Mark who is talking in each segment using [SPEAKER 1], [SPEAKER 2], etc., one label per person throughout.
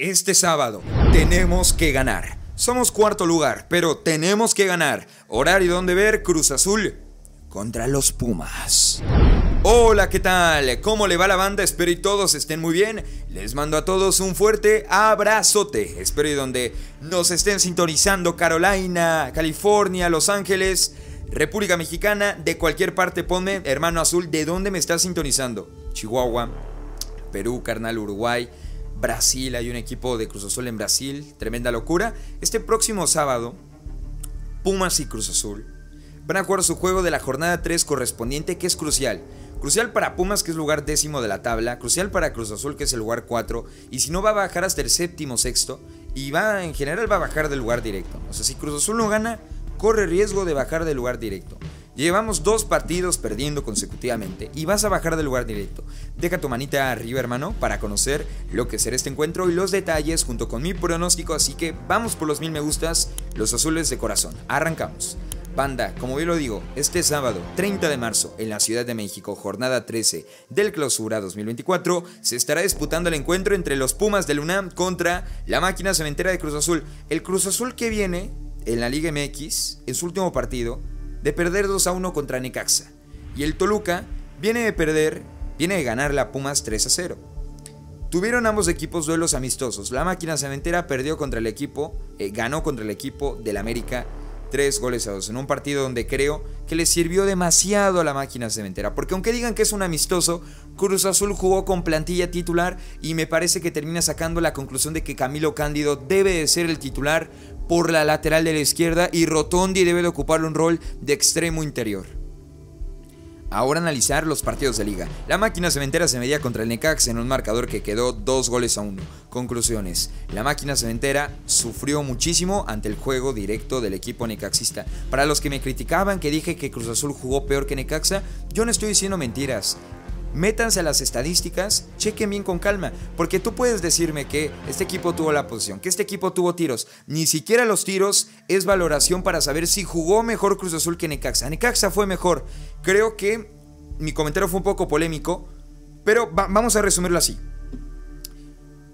[SPEAKER 1] Este sábado tenemos que ganar. Somos cuarto lugar, pero tenemos que ganar. Horario donde ver Cruz Azul contra los Pumas. Hola, ¿qué tal? ¿Cómo le va la banda? Espero y todos estén muy bien. Les mando a todos un fuerte abrazote. Espero y donde nos estén sintonizando Carolina, California, Los Ángeles, República Mexicana, de cualquier parte ponme, hermano azul, ¿de dónde me estás sintonizando? Chihuahua, Perú, carnal, Uruguay. Brasil, hay un equipo de Cruz Azul en Brasil, tremenda locura. Este próximo sábado, Pumas y Cruz Azul van a jugar su juego de la jornada 3 correspondiente que es crucial. Crucial para Pumas que es lugar décimo de la tabla, crucial para Cruz Azul que es el lugar 4 y si no va a bajar hasta el séptimo sexto y va en general va a bajar del lugar directo. O sea, si Cruz Azul no gana, corre riesgo de bajar del lugar directo. Llevamos dos partidos perdiendo consecutivamente y vas a bajar del lugar directo. Deja tu manita arriba, hermano, para conocer lo que será este encuentro y los detalles junto con mi pronóstico. Así que vamos por los mil me gustas, los azules de corazón. Arrancamos. Banda, como yo lo digo, este sábado 30 de marzo en la Ciudad de México, jornada 13 del Clausura 2024, se estará disputando el encuentro entre los Pumas del UNAM contra la máquina cementera de Cruz Azul. El Cruz Azul que viene en la Liga MX en su último partido de perder 2 a 1 contra Necaxa. Y el Toluca viene de perder, viene de ganar la Pumas 3 a 0. Tuvieron ambos equipos duelos amistosos. La máquina cementera perdió contra el equipo, eh, ganó contra el equipo del América 3 goles a 2 en un partido donde creo que le sirvió demasiado a la máquina cementera. Porque aunque digan que es un amistoso, Cruz Azul jugó con plantilla titular y me parece que termina sacando la conclusión de que Camilo Cándido debe de ser el titular por la lateral de la izquierda y Rotondi debe de ocupar un rol de extremo interior. Ahora analizar los partidos de liga. La máquina cementera se medía contra el Necax en un marcador que quedó dos goles a uno. Conclusiones. La máquina cementera sufrió muchísimo ante el juego directo del equipo necaxista. Para los que me criticaban que dije que Cruz Azul jugó peor que Necaxa, yo no estoy diciendo mentiras métanse a las estadísticas, chequen bien con calma, porque tú puedes decirme que este equipo tuvo la posición, que este equipo tuvo tiros, ni siquiera los tiros es valoración para saber si jugó mejor Cruz Azul que Necaxa. Necaxa fue mejor. Creo que mi comentario fue un poco polémico, pero vamos a resumirlo así.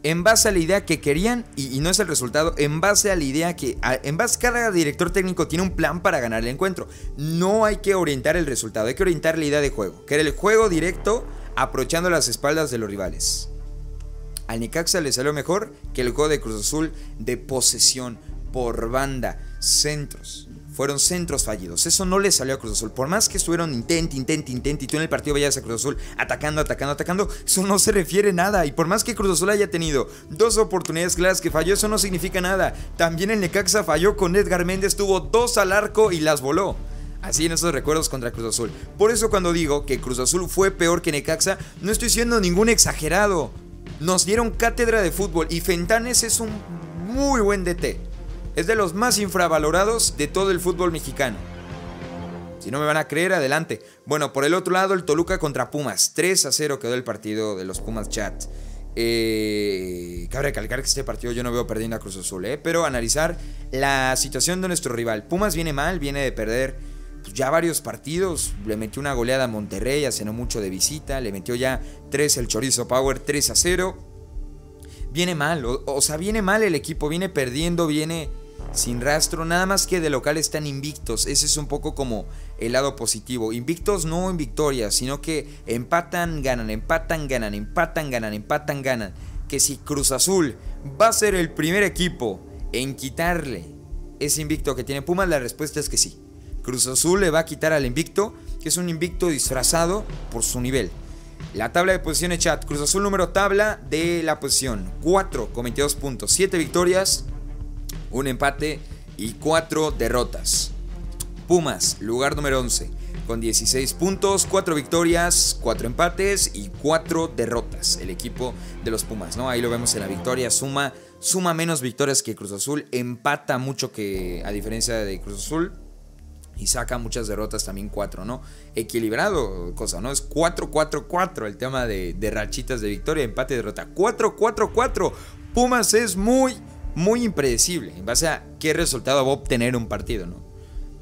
[SPEAKER 1] En base a la idea que querían, y, no es el resultado, en base a la idea que, en base cada director técnico tiene un plan para ganar el encuentro. No hay que orientar el resultado, hay que orientar la idea de juego, que era el juego directo aprovechando las espaldas de los rivales. Al Nicaxa le salió mejor que el juego de Cruz Azul de posesión por banda, centros fueron centros fallidos. Eso no le salió a Cruz Azul. Por más que estuvieron intent, intent, intent, y tú en el partido vayas a Cruz Azul atacando, atacando, atacando, eso no se refiere a nada. Y por más que Cruz Azul haya tenido dos oportunidades claras que falló, eso no significa nada. También el Necaxa falló con Edgar Méndez, tuvo dos al arco y las voló. Así en esos recuerdos contra Cruz Azul. Por eso cuando digo que Cruz Azul fue peor que Necaxa, no estoy siendo ningún exagerado. Nos dieron cátedra de fútbol y Fentanes es un muy buen DT es de los más infravalorados de todo el fútbol mexicano. Si no me van a creer, adelante. Bueno, por el otro lado, el Toluca contra Pumas. 3 a 0 quedó el partido de los Pumas Chat. Eh, cabe recalcar que este partido yo no veo perdiendo a Cruz Azul, eh, pero analizar la situación de nuestro rival. Pumas viene mal, viene de perder pues, ya varios partidos. Le metió una goleada a Monterrey, hace no mucho de visita. Le metió ya 3 el Chorizo Power, 3 a 0. Viene mal, o sea, viene mal el equipo, viene perdiendo, viene sin rastro, nada más que de local están invictos. Ese es un poco como el lado positivo. Invictos no en victorias, sino que empatan, ganan, empatan, ganan, empatan, ganan, empatan, ganan. Que si Cruz Azul va a ser el primer equipo en quitarle ese invicto que tiene Pumas, la respuesta es que sí. Cruz Azul le va a quitar al invicto, que es un invicto disfrazado por su nivel. La tabla de posiciones chat, Cruz Azul número tabla de la posición, 4 con 22 puntos, 7 victorias, un empate y cuatro derrotas. Pumas, lugar número 11, con 16 puntos, 4 victorias, 4 empates y 4 derrotas. El equipo de los Pumas, ¿no? Ahí lo vemos en la victoria, suma, suma menos victorias que Cruz Azul, empata mucho que a diferencia de Cruz Azul. Y saca muchas derrotas también 4, ¿no? Equilibrado, cosa, ¿no? Es 4-4-4 el tema de, de rachitas de victoria, empate derrota. 4-4-4. Pumas es muy, muy impredecible en base a qué resultado va a obtener un partido, ¿no?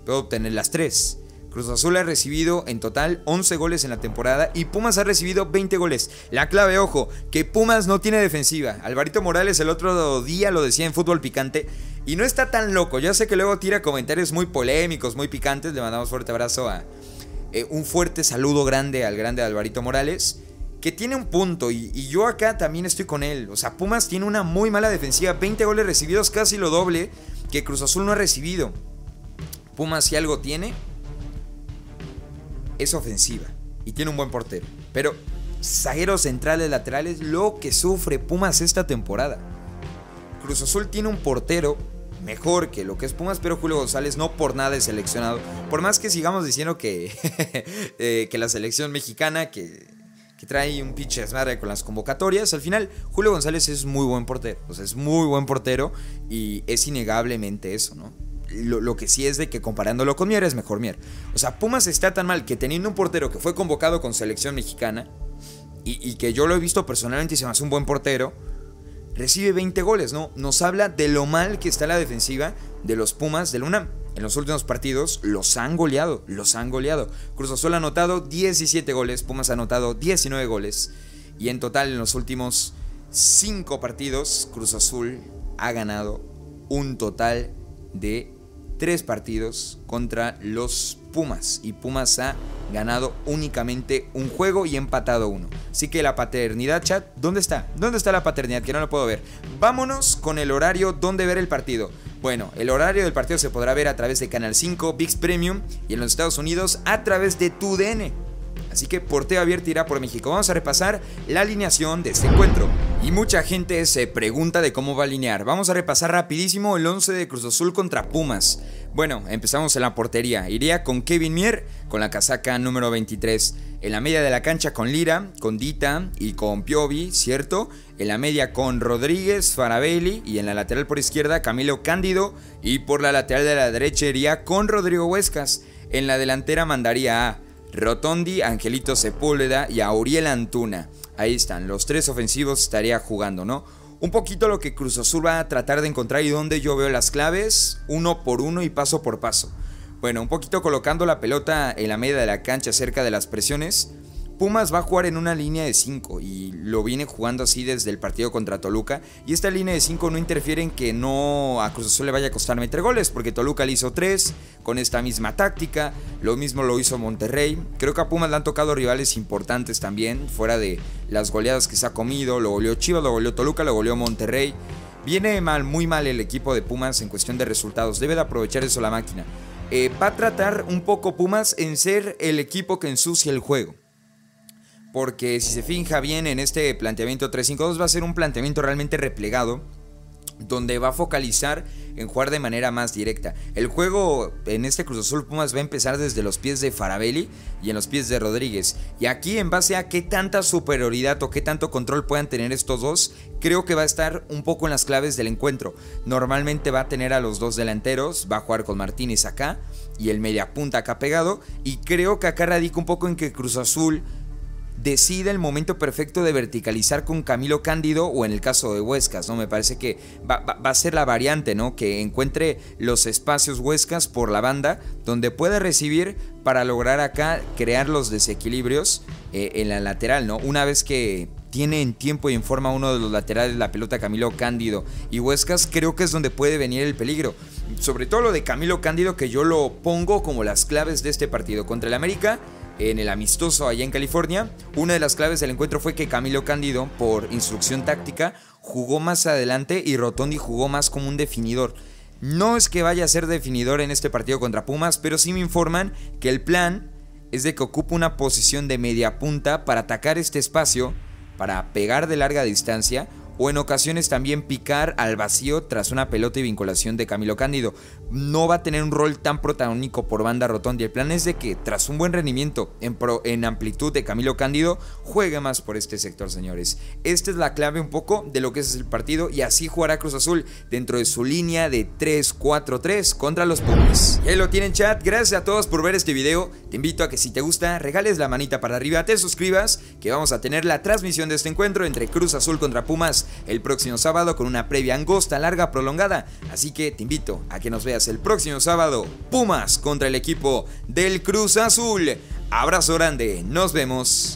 [SPEAKER 1] Puede obtener las tres. Cruz Azul ha recibido en total 11 goles en la temporada y Pumas ha recibido 20 goles. La clave, ojo, que Pumas no tiene defensiva. Alvarito Morales el otro día lo decía en Fútbol Picante y no está tan loco. Ya sé que luego tira comentarios muy polémicos, muy picantes. Le mandamos fuerte abrazo a eh, un fuerte saludo grande al grande Alvarito Morales que tiene un punto y, yo acá también estoy con él. O sea, Pumas tiene una muy mala defensiva, 20 goles recibidos, casi lo doble que Cruz Azul no ha recibido. Pumas si algo tiene, es ofensiva y tiene un buen portero. Pero zagueros centrales, laterales, lo que sufre Pumas esta temporada. Cruz Azul tiene un portero mejor que lo que es Pumas, pero Julio González no por nada es seleccionado. Por más que sigamos diciendo que, eh, que la selección mexicana, que que trae un pinche desmadre con las convocatorias. Al final, Julio González es muy buen portero. O sea, es muy buen portero y es innegablemente eso, ¿no? Lo, que sí es de que comparándolo con Mier es mejor Mier. O sea, Pumas está tan mal que teniendo un portero que fue convocado con selección mexicana y, y que yo lo he visto personalmente y se me hace un buen portero, recibe 20 goles, ¿no? Nos habla de lo mal que está la defensiva de los Pumas del UNAM en los últimos partidos los han goleado, los han goleado. Cruz Azul ha anotado 17 goles, Pumas ha anotado 19 goles. Y en total en los últimos 5 partidos, Cruz Azul ha ganado un total de 3 partidos contra los Pumas. Y Pumas ha ganado únicamente un juego y empatado uno. Así que la paternidad, chat, ¿dónde está? ¿Dónde está la paternidad? Que no lo puedo ver. Vámonos con el horario donde ver el partido. Bueno, el horario del partido se podrá ver a través de Canal 5, VIX Premium y en los Estados Unidos a través de TUDN. Así que porteo abierto irá por México. Vamos a repasar la alineación de este encuentro. Y mucha gente se pregunta de cómo va a alinear. Vamos a repasar rapidísimo el 11 de Cruz Azul contra Pumas. Bueno, empezamos en la portería. Iría con Kevin Mier, con la casaca número 23. En la media de la cancha con Lira, con Dita y con Piovi, ¿cierto? En la media con Rodríguez, Farabelli y en la lateral por izquierda Camilo Cándido y por la lateral de la derecha iría con Rodrigo Huescas. En la delantera mandaría a Rotondi, Angelito Sepúlveda y a Uriel Antuna. Ahí están, los tres ofensivos estaría jugando, ¿no? Un poquito lo que Cruz Azul va a tratar de encontrar y donde yo veo las claves, uno por uno y paso por paso. Bueno, un poquito colocando la pelota en la media de la cancha cerca de las presiones. Pumas va a jugar en una línea de 5 y lo viene jugando así desde el partido contra Toluca. Y esta línea de 5 no interfiere en que no a Cruz Azul le vaya a costar meter goles, porque Toluca le hizo 3 con esta misma táctica. Lo mismo lo hizo Monterrey. Creo que a Pumas le han tocado rivales importantes también, fuera de las goleadas que se ha comido. Lo goleó Chivas, lo goleó Toluca, lo goleó Monterrey. Viene mal, muy mal el equipo de Pumas en cuestión de resultados. Debe de aprovechar eso la máquina. Eh, va a tratar un poco Pumas en ser el equipo que ensucia el juego. Porque si se finja bien en este planteamiento 3-5-2 va a ser un planteamiento realmente replegado donde va a focalizar en jugar de manera más directa. El juego en este Cruz Azul Pumas va a empezar desde los pies de Farabelli y en los pies de Rodríguez. Y aquí en base a qué tanta superioridad o qué tanto control puedan tener estos dos, creo que va a estar un poco en las claves del encuentro. Normalmente va a tener a los dos delanteros, va a jugar con Martínez acá y el media punta acá pegado. Y creo que acá radica un poco en que Cruz Azul decide el momento perfecto de verticalizar con Camilo Cándido o en el caso de Huescas, ¿no? Me parece que va, a ser la variante, ¿no? Que encuentre los espacios Huescas por la banda donde puede recibir para lograr acá crear los desequilibrios eh, en la lateral, ¿no? Una vez que tiene en tiempo y en forma uno de los laterales la pelota Camilo Cándido y Huescas, creo que es donde puede venir el peligro. Sobre todo lo de Camilo Cándido que yo lo pongo como las claves de este partido contra el América en el amistoso allá en California. Una de las claves del encuentro fue que Camilo Cándido, por instrucción táctica, jugó más adelante y Rotondi jugó más como un definidor. No es que vaya a ser definidor en este partido contra Pumas, pero sí me informan que el plan es de que ocupa una posición de media punta para atacar este espacio, para pegar de larga distancia o en ocasiones también picar al vacío tras una pelota y vinculación de Camilo Cándido. No va a tener un rol tan protagónico por banda rotonda. El plan es de que tras un buen rendimiento en, en amplitud de Camilo Cándido, juegue más por este sector, señores. Esta es la clave un poco de lo que es el partido y así jugará Cruz Azul dentro de su línea de 3-4-3 contra los Pumas. Y lo tienen chat, gracias a todos por ver este video. Te invito a que si te gusta, regales la manita para arriba, te suscribas, que vamos a tener la transmisión de este encuentro entre Cruz Azul contra Pumas el próximo sábado con una previa angosta, larga, prolongada. Así que te invito a que nos veas el próximo sábado. Pumas contra el equipo del Cruz Azul. Abrazo grande, nos vemos.